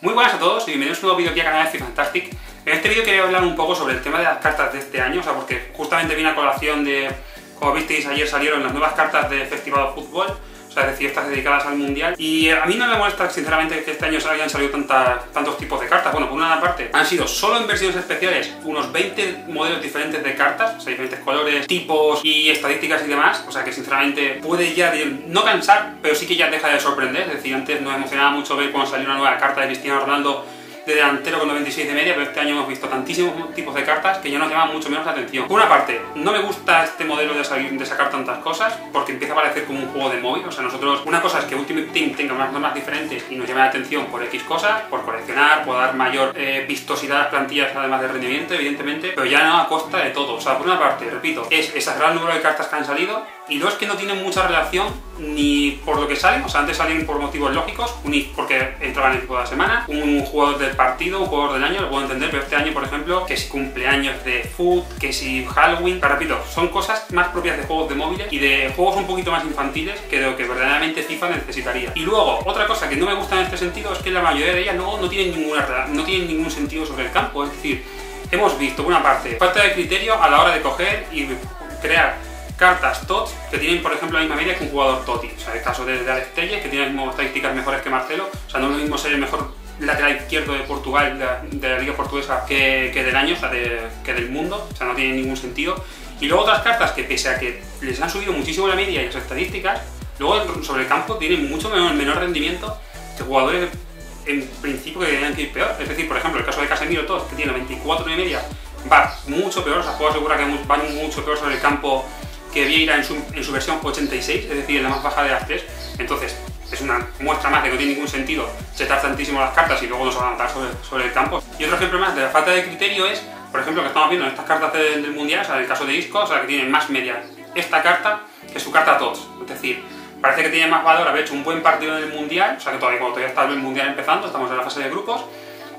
Muy buenas a todos y bienvenidos a un nuevo vídeo aquí a canal de Fantastic. En este vídeo quería hablar un poco sobre el tema de las cartas de este año, o sea, porque justamente viene a colación de, como visteis ayer salieron las nuevas cartas de Festival de Fútbol, o sea, es decir, estas dedicadas al Mundial. Y a mí no me molesta, sinceramente, que este año hayan salido tantos tipos de cartas. Bueno, por una parte, han sido solo en versiones especiales unos 20 modelos diferentes de cartas, o sea, diferentes colores, tipos y estadísticas y demás. O sea, que sinceramente puede ya no cansar, pero sí que ya deja de sorprender. Es decir, antes nos emocionaba mucho ver cuando salió una nueva carta de Cristiano Ronaldo de delantero con 96 de media, pero este año hemos visto tantísimos tipos de cartas que ya nos llaman mucho menos la atención. Por una parte, no me gusta este modelo de, salir, de sacar tantas cosas, porque empieza a parecer como un juego de móvil. O sea, nosotros, una cosa es que Ultimate Team tenga unas normas diferentes y nos llame la atención por X cosas, por coleccionar, por dar mayor eh, vistosidad a las plantillas, además de rendimiento, evidentemente, pero ya no a costa de todo. O sea, por una parte, repito, es exagerar el número de cartas que han salido, y dos que no tienen mucha relación ni por lo que salen, o sea, antes salen por motivos lógicos, un porque entraban en el equipo de la semana, un jugador del partido, un jugador del año, lo puedo entender, pero este año, por ejemplo, que si cumpleaños de foot, que si Halloween, pero repito, son cosas más propias de juegos de móviles y de juegos un poquito más infantiles que de lo que verdaderamente FIFA necesitaría. Y luego, otra cosa que no me gusta en este sentido es que la mayoría de ellas luego no tienen, ninguna, no tienen ningún sentido sobre el campo, es decir, hemos visto, por una parte, falta de criterio a la hora de coger y crear cartas TOTS que tienen, por ejemplo, la misma media que un jugador TOTI. O sea, el caso de, Alex Telles, que tiene las mismas estadísticas mejores que Marcelo. O sea, no es lo mismo ser el mejor lateral izquierdo de Portugal, de, la, liga portuguesa, que, del año, o sea, que del mundo. O sea, no tiene ningún sentido. Y luego otras cartas que, pese a que les han subido muchísimo la media y las estadísticas, luego sobre el campo tienen mucho menor, menor rendimiento que jugadores en principio que deberían que ir peor. Es decir, por ejemplo, el caso de Casemiro TOTS, que tiene 24 de media, va mucho peor, o sea, puedo asegurar que van mucho peor sobre el campo que Vieira en su, en su versión 86, es decir, en la más baja de las tres. Entonces, es una muestra más de que no tiene ningún sentido setar tantísimo las cartas y luego no se van a notar sobre, sobre, el campo. Y otro ejemplo más de la falta de criterio es, por ejemplo, que estamos viendo en estas cartas del, Mundial, o sea, en el caso de Isco, o sea, que tiene más media esta carta que su carta TOTS. Es decir, parece que tiene más valor haber hecho un buen partido en el Mundial, o sea, que todavía, cuando todavía está el Mundial empezando, estamos en la fase de grupos,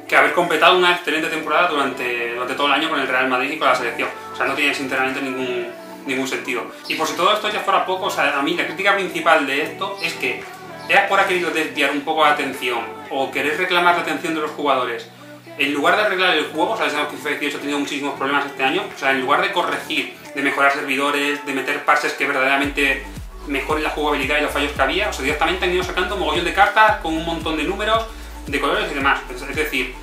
que haber completado una excelente temporada durante, durante todo el año con el Real Madrid y con la selección. O sea, no tiene sinceramente ningún, ningún sentido. Y por si todo esto ya fuera poco, o sea, a mí la crítica principal de esto es que por ha querido desviar un poco la atención o querer reclamar la atención de los jugadores, en lugar de arreglar el juego, o sea, sabemos que FIFA 18 ha tenido muchísimos problemas este año, o sea, en lugar de corregir, de mejorar servidores, de meter parches que verdaderamente mejoren la jugabilidad y los fallos que había, o sea, directamente han ido sacando un mogollón de cartas con un montón de números, de colores y demás. Es decir,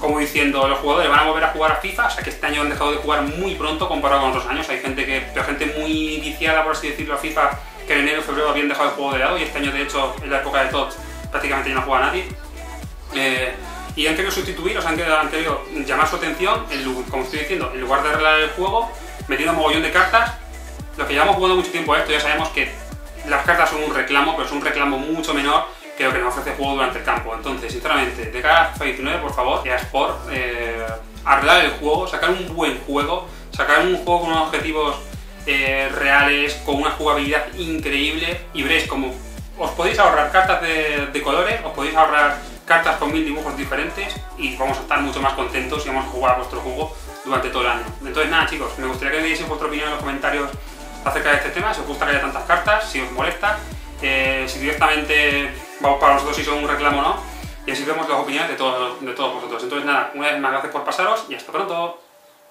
como diciendo, los jugadores van a volver a jugar a FIFA, o sea que este año han dejado de jugar muy pronto comparado con otros años. Hay gente que, pero gente muy viciada, por así decirlo, a FIFA, que en enero y febrero habían dejado el juego de lado y este año, de hecho, en la época de TOTS, prácticamente ya no juega nadie. Eh, y han querido sustituir, o sea, han querido, llamar su atención, como estoy diciendo, en lugar de arreglar el juego, metiendo un mogollón de cartas. Los que llevamos jugando mucho tiempo a esto ya sabemos que las cartas son un reclamo, pero es un reclamo mucho menor que lo que nos ofrece juego durante el campo. Entonces, sinceramente, de cara a FIFA 19, por favor, por eh, arreglar el juego, sacar un buen juego, sacar un juego con unos objetivos eh, reales, con una jugabilidad increíble y veréis como os podéis ahorrar cartas de, colores, os podéis ahorrar cartas con mil dibujos diferentes y vamos a estar mucho más contentos y vamos a jugar vuestro juego durante todo el año. Entonces nada chicos, me gustaría que me dieseis vuestra opinión en los comentarios acerca de este tema, si os gusta que haya tantas cartas, si os molesta, eh, si directamente para nosotros si son un reclamo o no, y así vemos las opiniones de todos, de todos vosotros. Entonces nada, una vez más gracias por pasaros y hasta pronto.